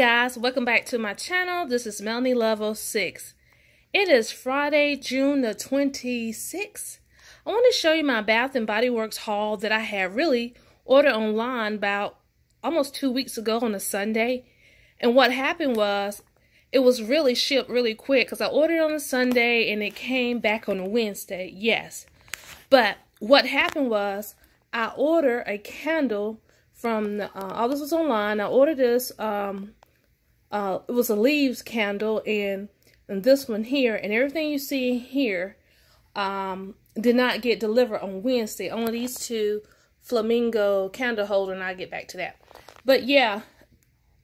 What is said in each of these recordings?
guys, welcome back to my channel. This is Melanie Level 6. It is Friday, June the 26th. I want to show you my Bath & Body Works haul that I had really ordered online about almost two weeks ago on a Sunday. And what happened was, it was really shipped really quick because I ordered on a Sunday and it came back on a Wednesday, yes. But what happened was, I ordered a candle from the, uh, all this was online. I ordered this um, uh, it was a leaves candle and, and this one here and everything you see here um, did not get delivered on Wednesday. Only these two flamingo candle holder and I'll get back to that. But yeah,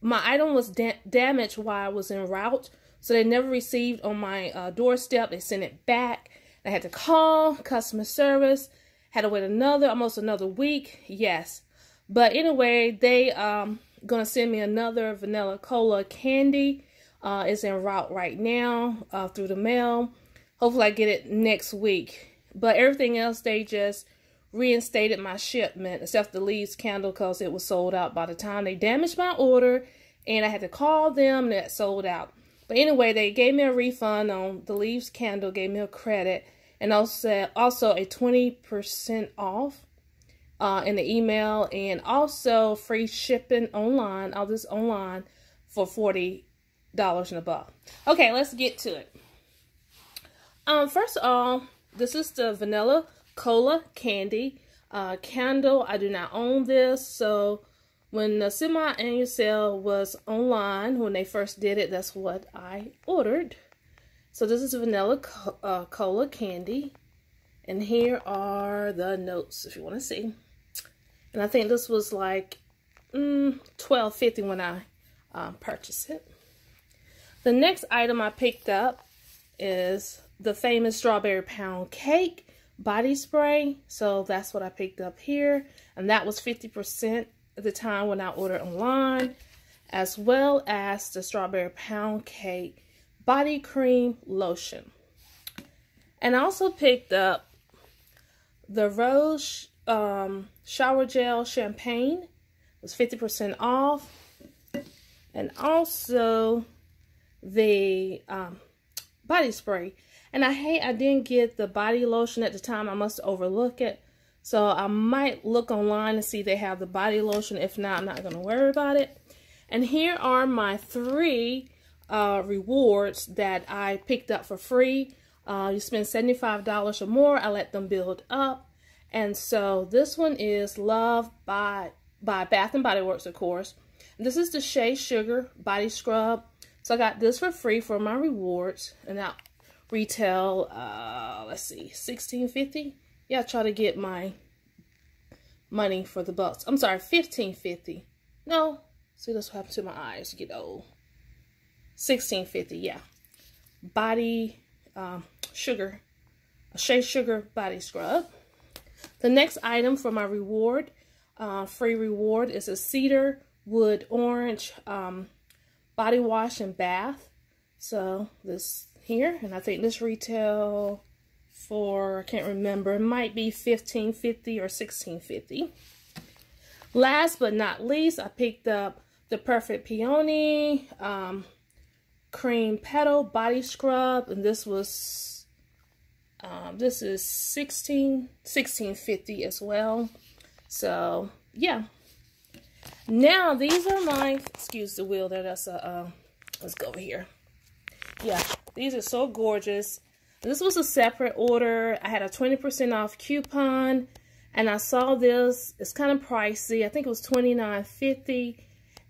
my item was da damaged while I was en route. So they never received on my uh, doorstep. They sent it back. I had to call customer service. Had to wait another, almost another week. Yes. But anyway, they um, going to send me another vanilla cola candy. Uh, it's en route right now uh, through the mail. Hopefully I get it next week. But everything else, they just reinstated my shipment, except the leaves candle because it was sold out by the time they damaged my order. And I had to call them that sold out. But anyway, they gave me a refund on the leaves candle, gave me a credit, and also, also a 20% off uh, in the email and also free shipping online, all this online for $40 and above. Okay, let's get to it. Um, first of all, this is the vanilla cola candy uh, candle. I do not own this, so when the semi-annual sale was online, when they first did it, that's what I ordered. So this is vanilla co uh, cola candy. And here are the notes, if you want to see. And I think this was like mm, 12.50 when I um, purchased it. The next item I picked up is the famous strawberry pound cake body spray. So that's what I picked up here. And that was 50% at the time when I ordered online. As well as the strawberry pound cake body cream lotion. And I also picked up the Rose um, shower gel champagne was 50% off. And also the um, body spray. And I hate I didn't get the body lotion at the time. I must overlook it. So I might look online and see they have the body lotion. If not, I'm not going to worry about it. And here are my three uh, rewards that I picked up for free. Uh, you spend $75 or more. I let them build up. And so this one is Love by, by Bath & Body Works, of course. This is the Shea Sugar Body Scrub. So I got this for free for my rewards. And now retail, uh, let's see, sixteen fifty. Yeah, I try to get my money for the bucks. I'm sorry, fifteen fifty. No, see that's what happened to my eyes. Get old. Sixteen fifty. Yeah, body um, sugar, Shea Sugar body scrub. The next item for my reward, uh, free reward, is a Cedar Wood Orange um, Body Wash and Bath. So this here, and I think this retail for, I can't remember, it might be fifteen fifty or sixteen fifty. Last but not least, I picked up the Perfect Peony um, Cream Petal Body Scrub, and this was um, this is 16, 1650 as well. So, yeah. Now, these are my, excuse the wheel there, that's a, uh, let's go over here. Yeah, these are so gorgeous. This was a separate order. I had a 20% off coupon, and I saw this. It's kind of pricey. I think it was $29.50.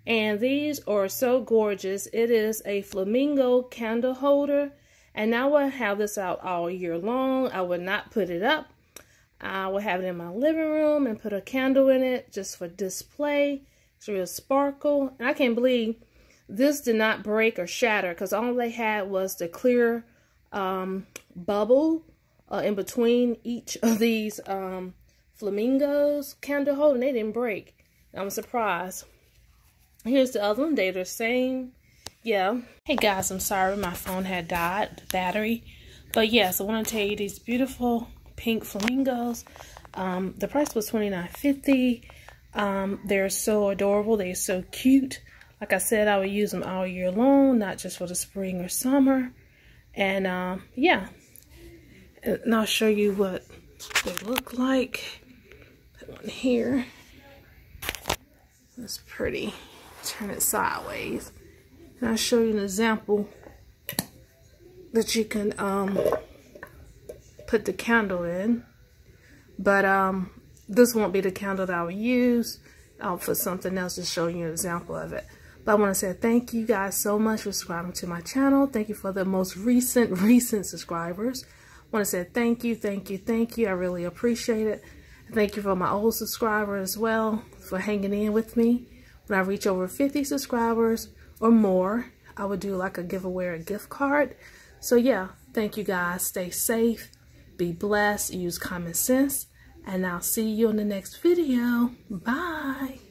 And these are so gorgeous. It is a flamingo candle holder. And I will have this out all year long. I would not put it up. I will have it in my living room and put a candle in it just for display. It's real sparkle. And I can't believe this did not break or shatter because all they had was the clear um, bubble uh, in between each of these um, flamingos candle holder. And they didn't break. I'm surprised. Here's the other one. They're the same yeah. Hey guys, I'm sorry my phone had died, the battery. But yes, I want to tell you these beautiful pink flamingos. Um, the price was $29.50. Um, they're so adorable. They're so cute. Like I said, I would use them all year long, not just for the spring or summer. And um, yeah, and I'll show you what they look like. Put one here. That's pretty. Turn it sideways. And I'll show you an example that you can um, put the candle in. But um, this won't be the candle that I will use. I'll put something else to show you an example of it. But I want to say thank you guys so much for subscribing to my channel. Thank you for the most recent, recent subscribers. I want to say thank you, thank you, thank you. I really appreciate it. Thank you for my old subscribers as well for hanging in with me. When I reach over 50 subscribers or more, I would do like a giveaway or a gift card. So yeah, thank you guys. Stay safe, be blessed, use common sense, and I'll see you in the next video. Bye.